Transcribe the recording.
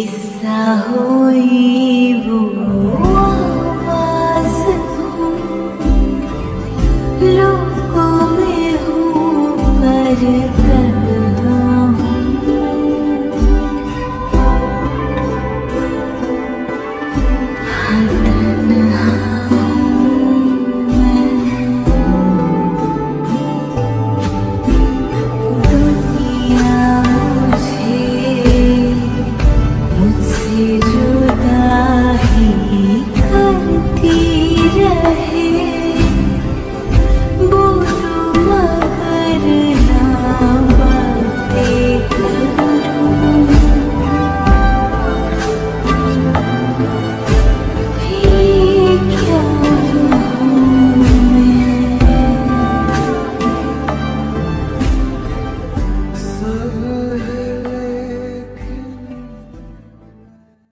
ऐसा हुई वो